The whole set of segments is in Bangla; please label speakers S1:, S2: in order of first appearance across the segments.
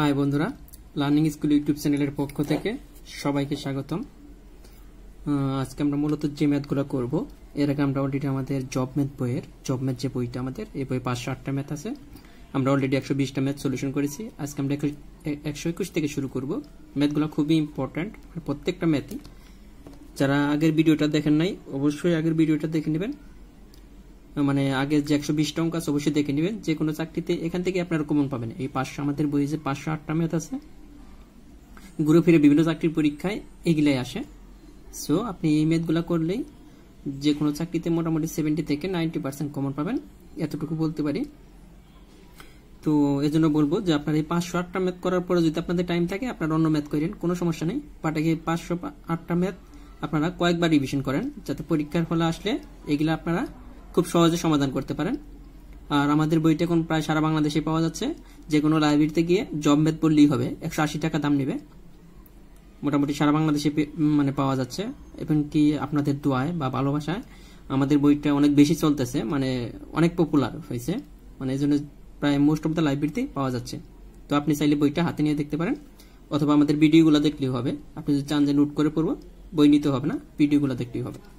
S1: হাই বন্ধুরা লার্নিং স্কুল ইউটিউব চ্যানেলের পক্ষ থেকে সবাইকে স্বাগতম। আজকে আমরা মূলত যে ম্যাথগুলো করব, এর আগে আমরা অলরেডি আমাদের জব ম্যাথ বইয়ের জব ম্যাথ যে বইটা আমাদের, এই বই পাঁচশো আটটা ম্যাথ আছে। আমরা অলরেডি একশো বিশটা ম্যাথ সলিউশন করেছি। আজকে আমরা একশো একুশ থেকে শুরু করব। ম্যাথগুলো খুবই ইম্পর্ট্যান্ট প্রত্যেকটা ম্যাথই যারা আগের ভিডিওটা দেখেন নাই, অবশ্যই আগের ভিডিওটা দেখে নেবেন। মানে আগে যে একশো বিশ অঙ্ক আছে, অবশ্যই দেখে নেবেন। যে কোনো চাকরিতে এখান থেকে আপনারা কমন পাবেন। এই পাঁচশো, আমাদের বইয়ে যে পাঁচশো আটটা ম্যাথ আছে, ঘুরে ফিরে বিভিন্ন চাকরির পরীক্ষায় এগুলাই আসে। সো আপনি এই ম্যাথগুলো করলেই যে কোনো চাকরিতে মোটামুটি সেভেন্টি থেকে নাইনটি পার্সেন্ট কমন পাবেন। এতটুকু বলতে পারি। তো এই জন্য বলব যে আপনার এই পাঁচশো আটটা ম্যাথ করার পরে যদি আপনাদের টাইম থাকে, আপনারা অন্য ম্যাথ করেন, কোনো সমস্যা নেই। এই পাঁচশো আটটা ম্যাথ আপনারা কয়েকবার রিভিশন করেন, যাতে পরীক্ষার হলে আসলে এগুলো আপনারা খুব সহজে সমাধান করতে পারেন। আর আমাদের বইটা এখন প্রায় সারা বাংলাদেশে পাওয়া যাচ্ছে। যে কোনো লাইব্রেরিতে গিয়ে জব ম্যাথ পড়লেই হবে। একশো আশি টাকা দাম নেবে। মোটামুটি সারা বাংলাদেশে মানে পাওয়া যাচ্ছে। এবং কি আপনাদের দোয়ায় বা ভালোবাসায় আমাদের বইটা অনেক বেশি চলতেছে মানে অনেক পপুলার হয়েছে। মানে এই জন্য প্রায় মোস্ট অফ দ্য লাইব্রেরিতেই পাওয়া যাচ্ছে। তো আপনি চাইলে বইটা হাতে নিয়ে দেখতে পারেন। অথবা আমাদের ভিডিওগুলো দেখলেও হবে। আপনি যদি চান যে নোট করে পড়ব, বই নিতে হবে না ভিডিওগুলো দেখলেই হবে।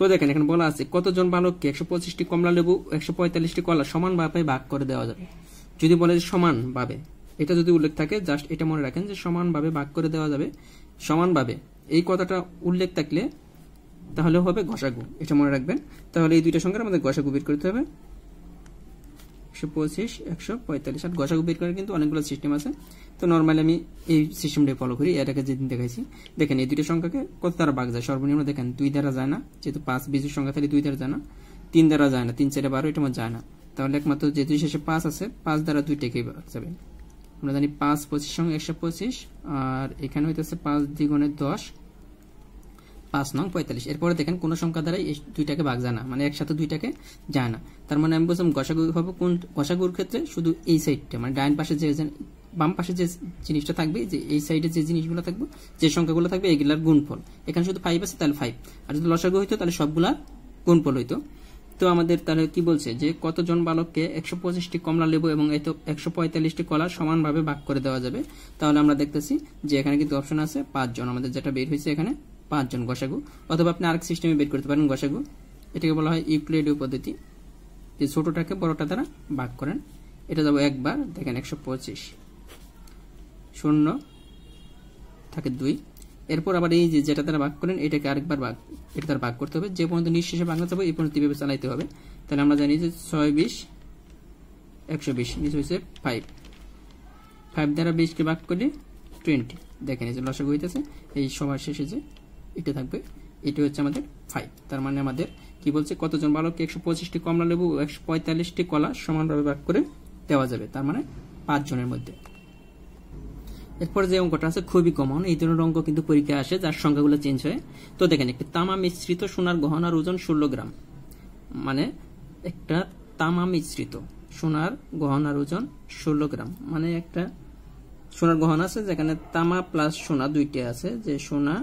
S1: তো দেখেন, এখানে বলা আছে, কতজন বালককে একশো পঁচিশটি কমলা লেবু একশো পঁয়তাল্লিশটি কলা সমানভাবে ভাগ করে দেওয়া যাবে? যদি বলে যে সমানভাবে, এটা যদি উল্লেখ থাকে, জাস্ট এটা মনে রাখেন যে সমানভাবে ভাগ করে দেওয়া যাবে, সমানভাবে। এই কথাটা উল্লেখ থাকলে তাহলে হবে ঘষাগু এটা মনে রাখবেন। তাহলে এই দুইটা সঙ্গে আমাদের ঘষাগু বের করতে হবে। একশো পঁচিশ, একশো পঁয়তাল্লিশ। আর ঘষাগু বের করার কিন্তু অনেকগুলো সিস্টেম আছে। তো নর্মালি আমি এই সিস্টেমটাই ফলো করি এটাকে যেদিন দেখাইছি। দেখেন, এই দুইটা সংখ্যাকে কত দ্বারা ভাগ যায়? সর্বনিম্ন দেখেন, দুই দ্বারা যায় না। যেহেতু পাঁচ বিজুর সংখ্যা, তাহলে দুই দ্বারা যায় না। তিন দ্বারা যায় না, তিন চারে বারো, এটা আমার যায় না। তাহলে একমাত্র যেহেতু শেষে পাঁচ আছে, পাঁচ দ্বারা দুইটাকেই যাবে? আমরা জানি পাঁচ পঁচিশ সঙ্গে একশো পঁচিশ, আর এখানে হইতেছে পাঁচ দ্বিগুণে দশ। পাঁচ নং পঁয়তাল্লিশ। এরপরে দেখেন কোন সংখ্যা দ্বারাই এই দুইটাকে ভাগ যায় না মানে একসাথে দুইটাকে যায় না। তার মানে আমি বলছিলাম গসাগু হবে কোন, গসাগুর ক্ষেত্রে শুধু এই সাইডটা মানে ডাইন পাশে যে বাম পাশে যে জিনিসটা থাকবে, যে এই সাইডে যে জিনিসগুলো থাকবে, যে সংখ্যাগুলো থাকবে, এগুলার গুণফল। এখানে শুধু ফাইভ আছে, তাহলে ফাইভ আর যদি লসাগু হইতো, তাহলে সবগুলার গুণফল হইতো। তো আমাদের তাহলে কি বলছে যে কতজন বালককে একশো পঁচিশটি কমলা লেবু এবং একশো পঁয়তাল্লিশটি কলা সমানভাবে ভাগ করে দেওয়া যাবে? তাহলে আমরা দেখতেছি যে এখানে কিন্তু অপশন আছে পাঁচজন। আমাদের যেটা বের হয়েছে এখানে পাঁচজন গসাগু, অথবা আপনি আরেক সিস্টেমে বের করতে পারেন গসাগু। এটাকে বলা হয় ইউক্লিডীয় পদ্ধতি। যে ছোটটাকে বড়টা দ্বারা ভাগ করেন। এটা যাব একবার, দেখেন একশো পঁচিশ। শূন্য থাকে দুই। এরপর আবার এই যে যেটা দ্বারা ভাগ করেন, এটাকে আরেকবার ভাগ, এটা দ্বারা ভাগ করতে হবে। যে পর্যন্ত নিঃশেষে ভাঙা যাবে এই পর্যন্ত এভাবে চালাইতে হবে? তাহলে আমরা জানি যে ছয় বিশ, একশো বিশ, নিচে হয়েছে ফাইভ ফাইভ দ্বারা বিশকে ভাগ করলে টোয়েন্টি দেখেন এই যে লসক হইতেছে, এই সবার শেষে যে এটা থাকবে। এটা হচ্ছে আমাদের ফাইভ তার মানে আমাদের কি বলছে, কতজন বালককে একশো পঁচিশটি কমলা লেবু একশো পঁয়তাল্লিশটি কলা সমানভাবে ভাগ করে দেওয়া যাবে, তার মানে পাঁচ জনের মধ্যে। এরপর যে অঙ্কটা আছে খুবই কমন এই ধরনের অঙ্ক কিন্তু পরীক্ষায় আসে, যার সংখ্যাগুলো চেঞ্জ হয়। তো দেখেন, একটি তামা মিশ্রিত সোনার গহনার ওজন ষোলো গ্রাম। মানে একটা তামা মিশ্রিত সোনার গহনার ওজন ষোলো গ্রাম। মানে একটা সোনার গহনা আছে, যেখানে তামা প্লাস সোনা দুইটা আছে, যে সোনা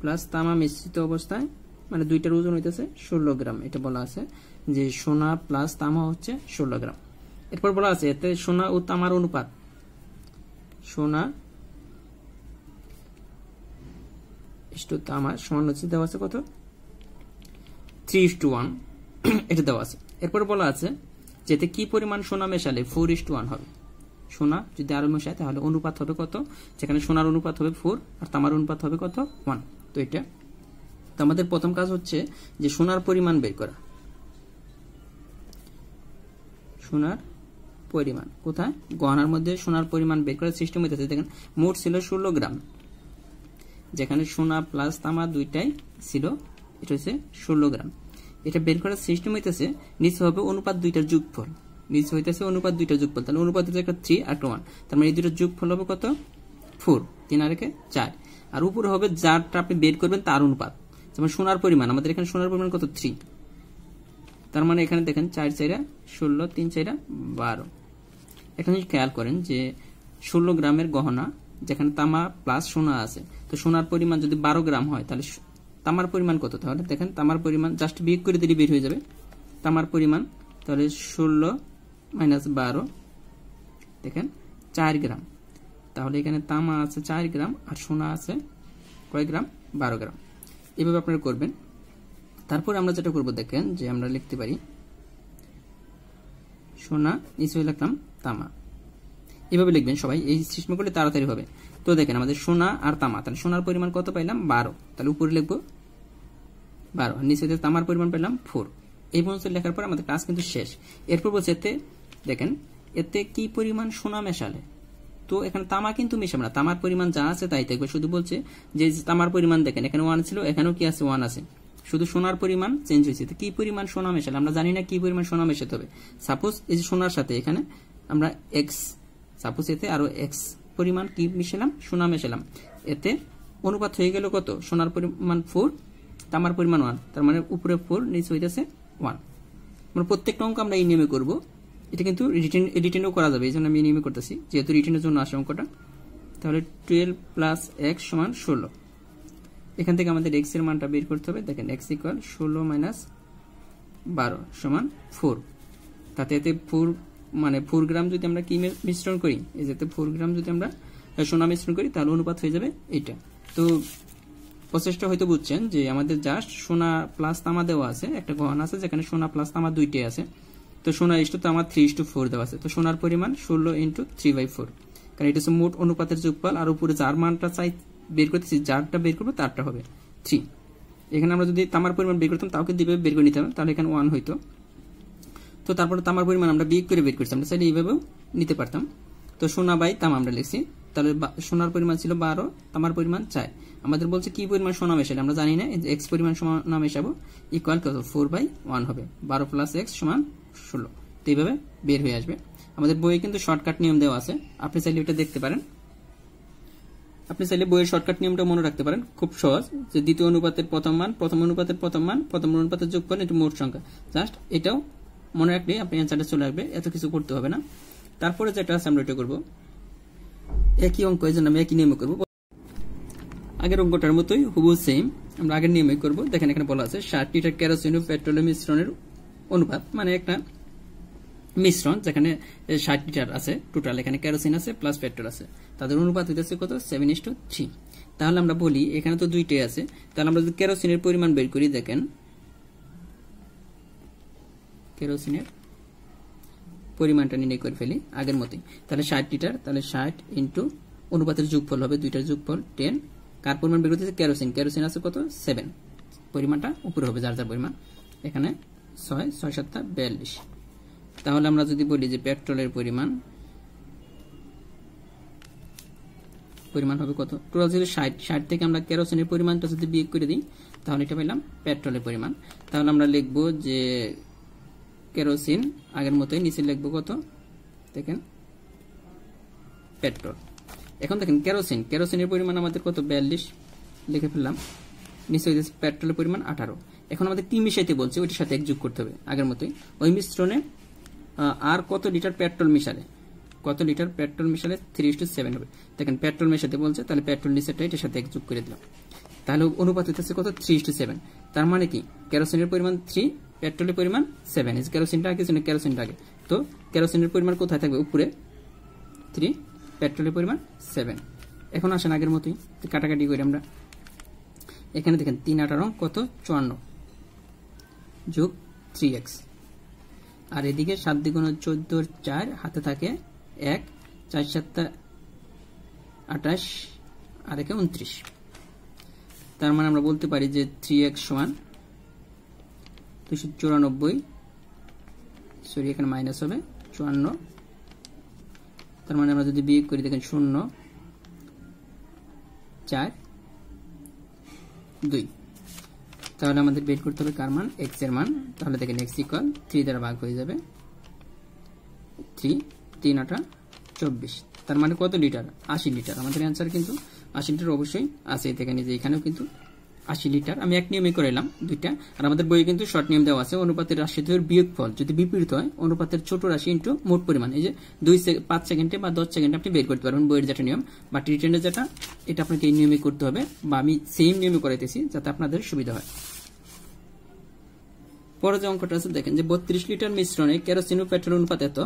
S1: প্লাস তামা মিশ্রিত অবস্থায় মানে দুইটার ওজন হইতেছে ষোলো গ্রাম, এটা বলা আছে যে সোনা প্লাস তামা হচ্ছে ষোলো গ্রাম। এরপর বলা আছে এতে সোনা ও তামার অনুপাত। সোনা ইস্টু তামার সমান হচ্ছে দেওয়া আছে কত? থ্রি ইস টু ওয়ান, এটা দেওয়া আছে। এরপর বলা আছে যেতে কি পরিমাণ সোনা মেশালে ফোর ইস টু ওয়ান হবে। সোনা যদি আরও মেশায় তাহলে অনুপাত হবে কত? যেখানে সোনার অনুপাত হবে ফোর আর তামার অনুপাত হবে কত? ওয়ান। তো এটা। তো আমাদের প্রথম কাজ হচ্ছে যে সোনার পরিমাণ বের করা। সোনার পরিমাণ। কোথায়? গহনার মধ্যে সোনার পরিমাণ বের করার সিস্টেম হইতেছে। দেখেন, মোট ছিল ষোলো গ্রাম। যেখানে সোনা প্লাস তামা দুইটাই ছিল, এটা হচ্ছে ষোলো গ্রাম। এটা বের করার সিস্টেম হইতেছে, নিচে হবে অনুপাত দুইটার যোগফল। নিচে হইতেছে অনুপাত দুইটার যোগফল। তাহলে অনুপাত হচ্ছে একটা থ্রি আর ওয়ান তার মানে এই দুইটার যোগফল হবে কত? ফোর তিন আর একে চার। আর উপরে হবে যারটা আপনি বের করবেন তার অনুপাত। যেমন সোনার পরিমাণ, আমাদের এখানে সোনার পরিমাণ কত? থ্রি তার মানে এখানে দেখেন চার চাইরা ষোলো, তিন চাইরা বারো। এখানে যদি খেয়াল করেন যে ষোলো গ্রামের গহনা, যেখানে তামা প্লাস সোনা আছে, তো সোনার পরিমাণ যদি বারো গ্রাম হয়, তাহলে তামার পরিমাণ কত? তাহলে দেখেন তামার পরিমাণ জাস্ট বিয়োগ করে দিলে বের হয়ে যাবে। তামার পরিমাণ, তাহলে ষোলো মাইনাস বারো, দেখেন চার গ্রাম। তাহলে এখানে তামা আছে চার গ্রাম আর সোনা আছে কয় গ্রাম? বারো গ্রাম। এভাবে আপনারা করবেন। তারপর আমরা যেটা করব দেখেন যে আমরা লিখতে পারি, সোনা, নিচে লিখলাম তামা। এভাবে লিখবেন সবাই, এই সিস্টেম করলে তাড়াতাড়ি হবে। তো দেখেন আমাদের সোনা আর তামা, তাহলে সোনার পরিমাণ কত পাইলাম? বারো। তাহলে উপরে লিখব বারো নিচে তামার পরিমাণ পেলাম ফোর। এই পর্যন্ত লেখার পর আমাদের ক্লাস কিন্তু শেষ। এরপর বলছে এতে, দেখেন, এতে কি পরিমাণ সোনা মেশালে? তো এখানে তামা কিন্তু মেশাবে না তামার পরিমাণ যা আছে তাই থাকবে। শুধু বলছে যে তামার পরিমাণ দেখেন, এখানে ওয়ান ছিল, এখানেও কি আছে? ওয়ান আছে। শুধু সোনার পরিমাণ চেঞ্জ হয়েছে। তো কি পরিমাণ সোনা মেশালে? আমরা জানি না কি পরিমাণ সোনা মেশাতে হবে। সাপোজ এই যে সোনার সাথে এখানে আমরা এক্স সাপোজ এতে আরও এক্স পরিমাণ কি মিশালাম? সোনা মেশালাম। এতে অনুপাত হয়ে গেল কত? সোনার পরিমাণ ফোর তামার পরিমাণ ওয়ান তার মানে উপরে ফোর নিচে হইতেছে ওয়ান মানে প্রত্যেকটা অঙ্ক আমরা এই নিয়মে করব। এটা কিন্তু রিটেন রিটেনও করা যাবে, এই জন্য আমি এই নিয়মে করতেছি। যেহেতু রিটেনের জন্য আসে অঙ্কটা, তাহলে টুয়েলভ প্লাস এক্স সমান ষোলো। এখান থেকে আমাদের এক্সের মানটা বের করতে হবে। দেখেন এক্স ইকুয়াল ষোলো মাইনাস বারো সমান ফোর তাতে এতে ফোর মানে ফোর গ্রাম যদি আমরা কি মিশ্রণ করি, এই যাতে ফোর গ্রাম যদি আমরা সোনা মিশ্রণ করি, তাহলে অনুপাত হয়ে যাবে এটা তো প্রসেসটা হয়তো বুঝছেন যে আমাদের জাস্ট সোনা প্লাস তামা দেওয়া আছে, একটা গহনা আছে, যেখানে সোনা প্লাস তামা দুইটাই আছে। তো সোনা ইস্টু তামা থ্রি ইস্টু ফোর দেওয়া আছে। তো সোনার পরিমাণ ষোলো ইন্টু থ্রি বাই ফোর কারণ এটা হচ্ছে মোট অনুপাতের যোগফল, আর উপরে যার মানটা চাই বের করতেছি, যারটা বের করব তারটা হবে থ্রি এখানে আমরা যদি তামার পরিমাণ বের করতাম, তাও কিন্তু বের করে নিতে হবে তাহলে এখানে ওয়ান হইতো। তো তারপরে তামার পরিমাণ আমরা বিয়োগ করে বের করছি, আমরা এইভাবেও নিতে পারতাম। তো সোনা বাই তাম আমরা লিখছি, তাহলে সোনার পরিমাণ ছিল বারো, তামার পরিমাণ চার। আমাদের বলছে কি পরিমাণ সোনা মেশালে, আমরা জানি না এক্স পরিমাণ সোনা মেশাবো ইকুয়াল কত ফোর বাই ওয়ান হবে। বারো প্লাস এক্স সমান ষোলো। তো এইভাবে বের হয়ে আসবে। আমাদের বইয়ে কিন্তু শর্টকাট নিয়ম দেওয়া আছে। আপনি চাইলে এটা দেখতে পারেন। আপনি চাইলে বইয়ের শর্টকাট নিয়মটা মনে রাখতে পারেন। খুব সহজ। যে দ্বিতীয় অনুপাতের প্রথম মান, প্রথম অনুপাতের প্রথম মান, প্রথম অনুপাতের যোগফল, এটি মোট সংখ্যা। জাস্ট এটাও মনে রাখলে আপনি অ্যান্সারটা চলে আসবে। এত কিছু করতে হবে না। তারপরে যেটা আছে, আমরা এটা করব। একই অঙ্ক, এই জন্য আমি একই নিয়মে করব। আগের অঙ্কটার মতোই হুবু সেম আমরা আগের নিয়মে করব। দেখেন এখানে বলা আছে ষাট লিটার কেরোসিন ও পেট্রোলের মিশ্রণের অনুপাত মানে একটা মিশ্রণ যেখানে ষাট লিটার আছে টোটাল এখানে কেরোসিন আছে প্লাস পেট্রোল আছে। তাদের অনুপাত হইতেছে কত? সেভেন ইস টু থ্রি তাহলে আমরা বলি, এখানে তো দুইটাই আছে, তাহলে আমরা যদি কেরোসিনের পরিমাণ বের করি, দেখেন। কেরোসিনের পরিমাণটা নির্ণয় করে ফেলি, আগের মতোই। তাহলে ষাট লিটার, তাহলে ষাট ইন্টু অনুপাতের যোগফল হবে দুইটার যোগফল টেন কার পরিমাণ বের করতেছে কেরোসিন কেরোসিন আছে কত? সেভেন পরিমাণটা উপরে হবে, যার যার পরিমাণ। এখানে ছয় ছয় সাতটা, বিয়াল্লিশ। তাহলে আমরা যদি বলি যে পেট্রোলের পরিমাণ পরিমাণ হবে কত? টোটাল ষাট ষাট থেকে আমরা কেরোসিনের পরিমাণটা যদি বিয়োগ করে দিই, তাহলে এটা পেলাম পেট্রোলের পরিমাণ। তাহলে আমরা লিখব যে কেরোসিন আগের মতোই নিচে লিখব কত? দেখেন, পেট্রোল। এখন দেখেন কেরোসিন, কেরোসিনের পরিমাণ আমাদের কত? বিয়াল্লিশ। লিখে ফেললাম। নিচে পেট্রোলের পরিমাণ আঠারো। এখন আমাদের কি মিশাইতে বলছে, ওইটার সাথে এক যোগ করতে হবে, আগের মতোই। ওই মিশ্রণে আর কত লিটার পেট্রোল মিশালে? কত লিটার পেট্রোল মিশালে থ্রি টু সেভেন হবে। দেখেন, পেট্রোল মেশাতে বলছে, তাহলে পেট্রোল নিচেটা এটার সাথে এক যোগ করে দিলাম। তাহলে অনুপাত হইতেছে কত? থ্রি টু সেভেন তার মানে কি? কেরোসিনের পরিমাণ থ্রি পেট্রোলের পরিমাণ সেভেন কেরোসিনটা আগে ছিল কেরোসিনটা আগে। তো কেরোসিনের পরিমাণ কোথায় থাকবে? উপরে। থ্রি পেট্রোলের পরিমাণ সেভেন এখন আসেন আগের মতোই কাটাকাটি করি আমরা। এখানে দেখেন, তিন আঠারো, কত? চুয়ান্ন। যোগ থ্রি এক্স আর এদিকে সাত দ্বিগুণ চোদ্দ চার হাতে থাকে এক, চার সাতটা আঠাশ, আর একে উনত্রিশ। তার মানে আমরা বলতে পারি যে থ্রি এক্স সমান দুশো চুরানব্বই সরি এখানে মাইনাস হবে, চুয়ান্ন। তার মানে আমরা যদি বিয়োগ করি, দেখেন শূন্য, চার, দুই। তাহলে আমাদের বের করতে হবে কার মান? এক্সের মান। তাহলে দেখেন এক্স ইকুয়াল থ্রি দ্বারা ভাগ হয়ে যাবে। থ্রি তিন আটা চব্বিশ। তার মানে কত লিটার আশি লিটার আমাদের অ্যান্সার কিন্তু আশি লিটার অবশ্যই আছে। দেখেন যে এখানেও কিন্তু আশি লিটার আমি এক নিয়মে করে এলাম দুইটা। আর আমাদের বইয়ে কিন্তু শর্ট নিয়ম দেওয়া আছে, অনুপাতের রাশি ধরে বিয়োগ ফল যদি বিপরীত হয়, অনুপাতের ছোট রাশি ইন্টু মোট পরিমাণ। এই যে দুই পাঁচ সেকেন্ডে বা দশ সেকেন্ডে আপনি বের করতে পারবেন বইয়ের যেটা নিয়ম। বা রিটার্নের যেটা, এটা আপনাকে এই নিয়মে করতে হবে। বা আমি সেম নিয়মে করাইতেছি, যাতে আপনাদের সুবিধা হয়। পরে যে অঙ্কটা আছে, দেখেন যে বত্রিশ লিটার মিশ্রণে কেরোসিন পেট্রোল অনুপাত এত।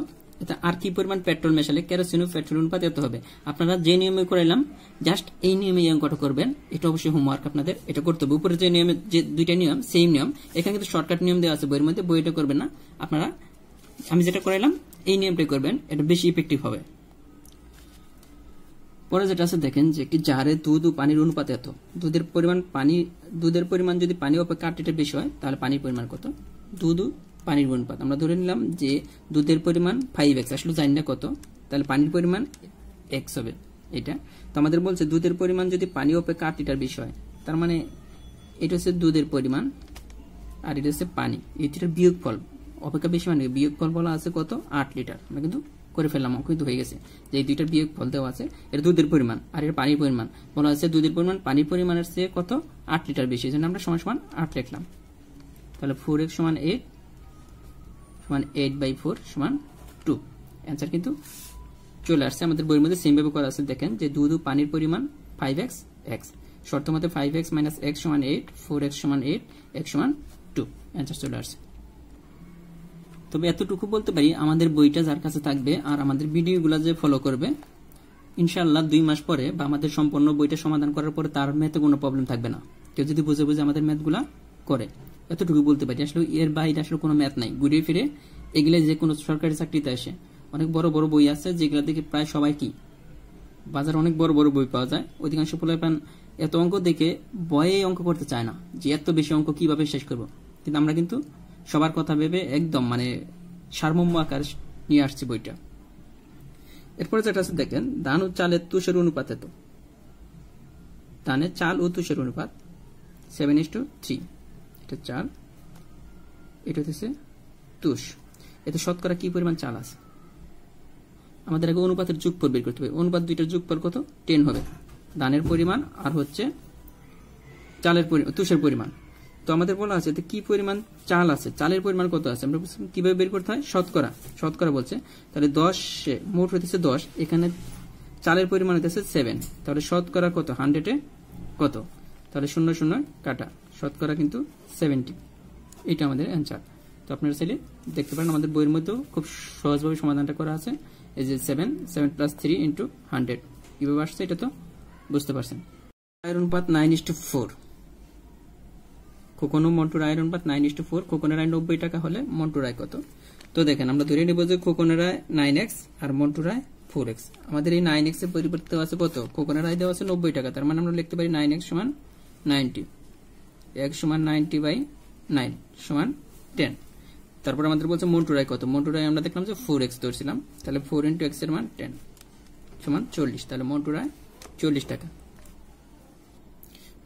S1: এটা আর কি পরিমাণ পেট্রোল মেশালে কেরোসিন পেট্রোল অনুপাত এত হবে? আপনারা যে নিয়মে করাইলাম জাস্ট এই নিয়মে এই অঙ্কটা করবেন। এটা অবশ্যই হোমওয়ার্ক আপনাদের, এটা করতে হবে। উপরে যে নিয়মে, যে দুইটা নিয়ম সেম নিয়ম, এখানে কিন্তু শর্টকাট নিয়ম দেওয়া আছে, বইয়ের মধ্যে, বইটা করবেন না। আপনারা, আমি যেটা করাইলাম, এই নিয়মটাই করবেন, এটা বেশি ইফেক্টিভ হবে। পরে যেটা আছে, দেখেন যে কি জারে দুধ ও পানির অনুপাত এত। দুধের পরিমাণ পানি, দুধের পরিমাণ যদি পানি অপেক্ষা আট লিটার বেশি হয়, তাহলে পানির পরিমাণ কত? দুধ ও পানির অনুপাত। আমরা ধরে নিলাম যে দুধের পরিমাণ ফাইভ এক্স আসলে জানি না কত, তাহলে পানির পরিমাণ এক্স হবে এটা। তো আমাদের বলছে দুধের পরিমাণ যদি পানি অপেক্ষা আট লিটার বেশি হয়, তার মানে এটা হচ্ছে দুধের পরিমাণ আর এটা হচ্ছে পানি, এটির বিয়োগ ফল অপেক্ষা বেশি মানে বিয়োগ ফল বলা আছে কত? আট লিটার। আমরা কিন্তু করে ফেললাম কিন্তু হয়ে গেছে। যে এই দুইটার বিয়োগ ফল দেওয়া আছে, এটা দুধের পরিমাণ আর এর পানির পরিমাণ। বলা আছে দুধের পরিমাণ পানির পরিমাণের চেয়ে কত? আট লিটার বেশি। এই জন্য আমরা সমান সমান আট লিখলাম। তাহলে ফোর এক্স সমান এইট সমান এইট বাই ফোর সমান টু অ্যান্সার কিন্তু চলে আসছে। আমাদের বইয়ের মধ্যে সেমভাবে করা আছে। দেখেন যে দুধ ও পানির পরিমাণ ফাইভ এক্স এক্স শর্ত মতে ফাইভ এক্স মাইনাস এক্স সমান এইট ফোর এক্স সমান এইট এক্স সমান টু অ্যান্সার চলে আসছে। তবে এতটুকু বলতে পারি, আমাদের বইটা যার কাছে থাকবে আর আমাদের ভিডিওগুলো যে ফলো করবে ইনশাল্লাহ দুই মাস পরে বা আমাদের সম্পূর্ণ বইটা সমাধান করার পরে তার ম্যাথে কোনো প্রবলেম থাকবে না। কেউ যদি বুঝে বুঝে আমাদের ম্যাথগুলা করে। এতটুকু বলতে পারি, আসলে এর বাইরে আসলে কোনো ম্যাথ নাই। ঘুরিয়ে ফিরে এগুলো যে কোনো সরকারি চাকরিতে আসে। অনেক বড় বড় বই আছে যেগুলো দেখে প্রায় সবাই কি? বাজারে অনেক বড় বড় বই পাওয়া যায়। অধিকাংশ পোলাপান এত অঙ্ক দেখে বয়ে অঙ্ক করতে চায় না যে এত বেশি অঙ্ক কীভাবে শেষ করব? কিন্তু আমরা কিন্তু সবার কথা ভেবে একদম মানে সারমম্য আকার নিয়ে আসছি বইটা। এরপরে যেটা আছে দেখেন, ধান ও চালের তুষের অনুপাত এত। ধানের চাল ও তুষের অনুপাত সেভেন ইস টু থ্রি এটা চাল, এটা হচ্ছে তুষ। এতে শতকরা কি পরিমাণ চাল আছে? আমাদের আগে অনুপাতের যোগফল বের করতে হবে। অনুপাত দুইটার যোগফল কত? টেন হবে। ধানের পরিমাণ আর হচ্ছে চালের তুষের পরিমাণ। তো আমাদের বলা আছে কি পরিমাণ চাল আছে? চালের পরিমাণ কত আছে? আমরা কীভাবে বের করতে হয়? শতকরা। শতকরা বলছে। তাহলে দশে মোট হইতেছে দশ। এখানে চালের পরিমাণ হইতেছে সেভেন তাহলে শতকরা কত? হান্ড্রেডে কত? তাহলে শূন্য শূন্য কাটা। শতকরা কিন্তু সেভেন্টি এটা আমাদের অ্যান্সার তো আপনারা চাইলে দেখতে পারেন, আমাদের বইয়ের মধ্যেও খুব সহজভাবে সমাধানটা করা আছে। এই যে seven seven plus three into hundred কীভাবে আসছে এটা তো বুঝতে পারছেন। আয়রন পাত নাইন ইস টু ফোর খোকনো মন্টুর আয়ের অনুপাত নাইন ইস টু ফোর খোকনের আয় নব্বই টাকা হলে মন্টুর আয় কত? তো দেখেন, আমরা ধরে নেব যে খোকনের আয় নাইন এক্স আর মন্টুর আয় ফোর এক্স আমাদের এই নাইন এক্সের পরিবর্তে আছে কত? খোকনের আয় দেওয়া আছে নব্বই টাকা, তার মানে আমরা লিখতে পারি নাইন এক্স সমান নাইনটি এক্স সমান নাইনটি বাই নাইন সমান টেন তারপর আমাদের বলছে মন্টুর আয় কত? মন্টুর আয় আমরা দেখলাম যে ফোর এক্স ধরছিলাম, তাহলে ফোর ইন্টু এক্সের মান টেন সমান চল্লিশ। তাহলে মন্টুর আয় চল্লিশ টাকা।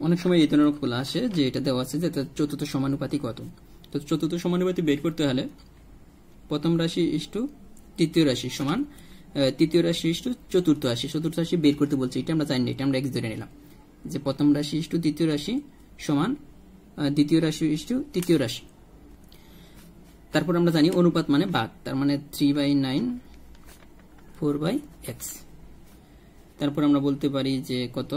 S1: অনেক সময় এই ধরনের অঙ্কগুলো আসে যে এটা দেওয়া আছে যে চতুর্থ সমানুপাতি কত। তো চতুর্থ সমানুপাতি বের করতে হলে প্রথম রাশি ইস্টু তৃতীয় রাশি সমান তৃতীয় রাশি ইস্টু চতুর্থ রাশি। চতুর্থ রাশি বের করতে বলছে, এটা আমরা জানি না, এটা আমরা এক্স ধরে নিলাম। যে প্রথম রাশি ইস্টু দ্বিতীয় রাশি সমান দ্বিতীয় রাশি ইস্টু তৃতীয় রাশি। তারপর আমরা জানি অনুপাত মানে বাঘ তার মানে three by nine four by x তারপর আমরা বলতে পারি যে কত?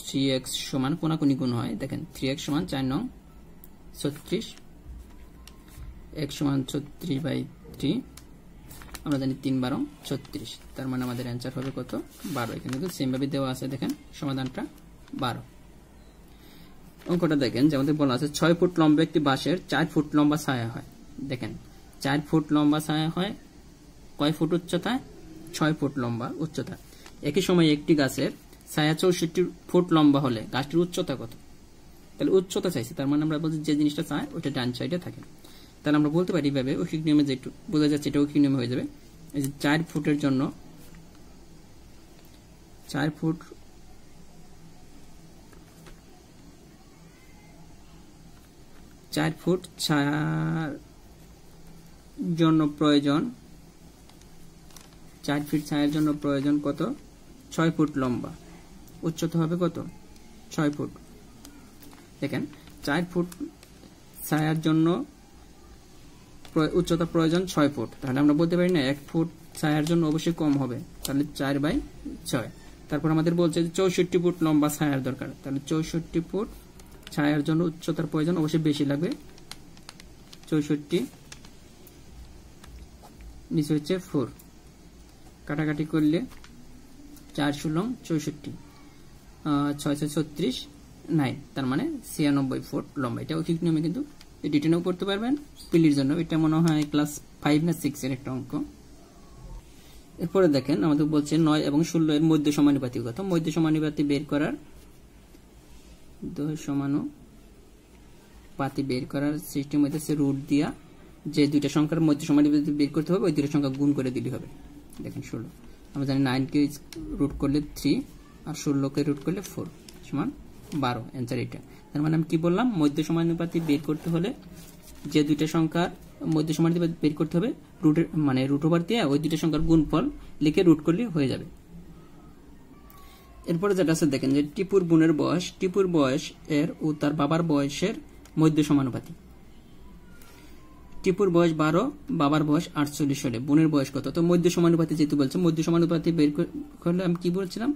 S1: থ্রি এক্স সমান কোনাকুনি গুণ হয়, দেখেন থ্রি এক্স সমান চার নং ছত্রিশ এক্স সমান ছত্রিশ বাই থ্রি আমরা জানি তিন বারো ছত্রিশ, তার মানে আমাদের অ্যান্সার হবে কত? বারো, এখানে কিন্তু সেমভাবে দেওয়া আছে, দেখেন, সমাধানটা বারো। অঙ্কটা দেখেন, যে আমাদের বলা আছে ছয় ফুট লম্বা একটি বাঁশের চার ফুট লম্বা ছায়া হয়। দেখেন, চার ফুট লম্বা ছায়া হয় কয় ফুট উচ্চতায়? ছয় ফুট লম্বা উচ্চতা। একই সময় একটি গাছের ছায়া চৌষট্টি ফুট লম্বা হলে গাছটির উচ্চতা কত? তাহলে উচ্চতা চাইছে, তার মানে আমরা বলছি যে জিনিসটা চাই ওইটা ডান সাইডে থাকে। তাহলে আমরা বলতে পারি এইভাবে ঐকিক নিয়মে যে একটু বোঝা যাচ্ছে এটা ঐকিক নিয়মে হয়ে যাবে। এই যে চার ফুটের জন্য, চার ফুট চার ফুট ছায়ার জন্য প্রয়োজন, চার ফিট ছায়ার জন্য প্রয়োজন কত? ছয় ফুট লম্বা। উচ্চতা হবে কত? ছয় ফুট। দেখেন, চার ফুট ছায়ার জন্য উচ্চতা প্রয়োজন ছয় ফুট। তাহলে আমরা বলতে পারি না, এক ফুট ছায়ার জন্য অবশ্যই কম হবে। তাহলে চার বাই ছয়। তারপর আমাদের বলছে যে চৌষট্টি ফুট লম্বা ছায়ার দরকার। তাহলে চৌষট্টি ফুট ছায়ার জন্য উচ্চতার প্রয়োজন অবশ্যই বেশি লাগবে। চৌষট্টি নিচে হচ্ছে ফোর কাটাকাটি করলে চার ষোলো চৌষট্টি। ছয় ছয় ছত্রিশ। নাইন তার মানে ছিয়ানব্বই ফুট লম্বা। এটা ঠিক নিয়মে কিন্তু রিটেনেও করতে পারবেন। পিলির জন্য এটা মনে হয় ক্লাস ফাইভ না সিক্স এর একটা অঙ্ক। এরপরে দেখেন, আমাদের বলছে নয় এবং ষোলো এর মধ্য সমানুপাতিক কথা। মধ্য সমানুপাতি বের করার সমানুপাতি বের করার সিস্টেম হইতেছে রুট দিয়া যে দুইটা সংখ্যার মধ্য সমানুপাতি বের করতে হবে, ওই দুইটা সংখ্যা গুণ করে দিলে হবে। দেখেন ষোলো। আমরা জানি নাইনকে রুট করলে থ্রি। আর ষোলোকে রুট করলে ফোর সমান বারো অ্যান্সার এটা তার মানে আমি কি বললাম? মধ্য সমানুপাতি বের করতে হলে যে দুইটা সংখ্যার মধ্য সমানুপাতি বের করতে হবে রুটের মানে রুট ওভার দিয়ে ওই দুইটা সংখ্যার গুণফল লিখে রুট করলে হয়ে যাবে। এরপরে যেটা আছে, দেখেন যে টিপুর বোনের বয়স, টিপুর বয়স এর ও তার বাবার বয়সের মধ্য সমানুপাতি টিপুর বয়স বারো, বাবার বয়স আটচল্লিশ হলে। বোনের বয়স কত? তো মধ্য সমানুপাতি যেহেতু বলছে, মধ্য সমানুপাতি বের করলে আমি কি বলছিলাম?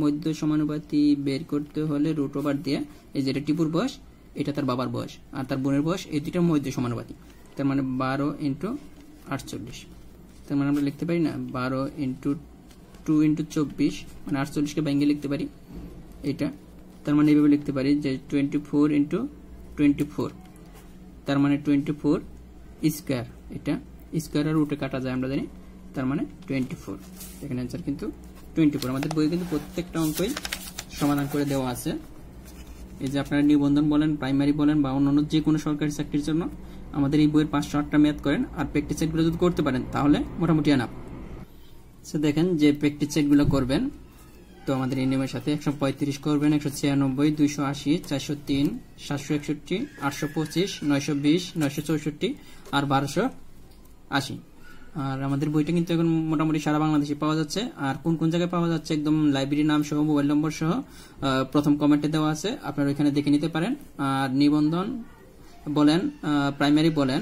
S1: মধ্য সমানুপাতি বের করতে হলে রুট ওভার দিয়ে, এই যেটা টিপুর বয়স, এটা তার বাবার বয়স, আর তার বোনের বয়স, এই দুইটা মধ্য সমানুপাতি। তার মানে বারো ইন্টু আটচল্লিশ। তার মানে আমরা লিখতে পারি না, বারো ইন্টু টু ইন্টু চব্বিশ মানে আটচল্লিশকে ব্যাঙ্গে লিখতে পারি। এটা, তার মানে এইভাবে লিখতে পারি যে twenty four into twenty four তার মানে টোয়েন্টি ফোর স্কোয়ার এটা স্কোয়ার আর রুটে কাটা যায়, আমরা জানি। তার মানে টোয়েন্টি ফোর এখানে অ্যান্সার কিন্তু টোয়েন্টি ফোর আমাদের বই কিন্তু প্রত্যেকটা অঙ্কই সমাধান করে দেওয়া আছে। এই যে আপনারা নিবন্ধন বলেন প্রাইমারি বলেন বা অন্যান্য যে কোনো সরকারি চাকরির জন্য আমাদের এই বইয়ের পাঁচশো আটটা ম্যাথ করেন আর প্র্যাকটিস সেটগুলো যদি করতে পারেন, তাহলে মোটামুটি আনাপ সো দেখেন যে প্র্যাকটিস সেটগুলো করবেন, তো আমাদের এই নিয়মের সাথে একশো পঁয়ত্রিশ করবেন, একশো ছিয়ানব্বই, দুইশো আশি, চারশো তিন, সাতশো একষট্টি, আটশো পঁচিশ, নয়শো বিশ, নয়শো চৌষট্টি আর বারোশো আশি। আর আমাদের বইটা কিন্তু এখন মোটামুটি সারা বাংলাদেশে পাওয়া যাচ্ছে। আর কোন কোন জায়গায় পাওয়া যাচ্ছে একদম লাইব্রেরি নাম সহ মোবাইল নম্বর সহ প্রথম কমেন্টে দেওয়া আছে। আপনারা ওইখানে দেখে নিতে পারেন। আর নিবন্ধন বলেন প্রাইমারি বলেন,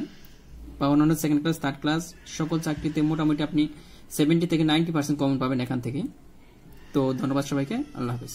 S1: বা অন্যান্য সেকেন্ড ক্লাস থার্ড ক্লাস সকল চাকরিতে মোটামুটি আপনি সেভেন্টি থেকে নাইনটি পার্সেন্ট কমন পাবেন এখান থেকে। তো ধন্যবাদ সবাইকে। আল্লাহ হাফিজ।